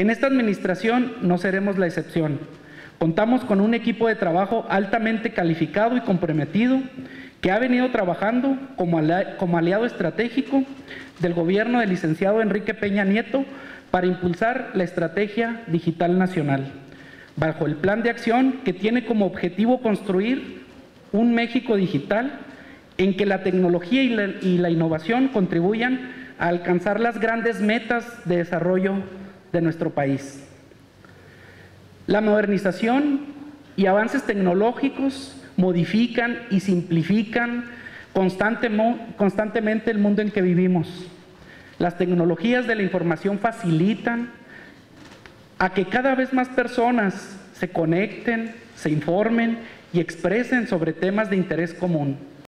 En esta administración no seremos la excepción. Contamos con un equipo de trabajo altamente calificado y comprometido que ha venido trabajando como, aliado estratégico del gobierno del licenciado Enrique Peña Nieto para impulsar la estrategia digital nacional, bajo el plan de acción que tiene como objetivo construir un México digital en que la tecnología y la, innovación contribuyan a alcanzar las grandes metas de desarrollo de nuestro país. La modernización y avances tecnológicos modifican y simplifican constantemente el mundo en que vivimos. Las tecnologías de la información facilitan a que cada vez más personas se conecten, se informen y expresen sobre temas de interés común.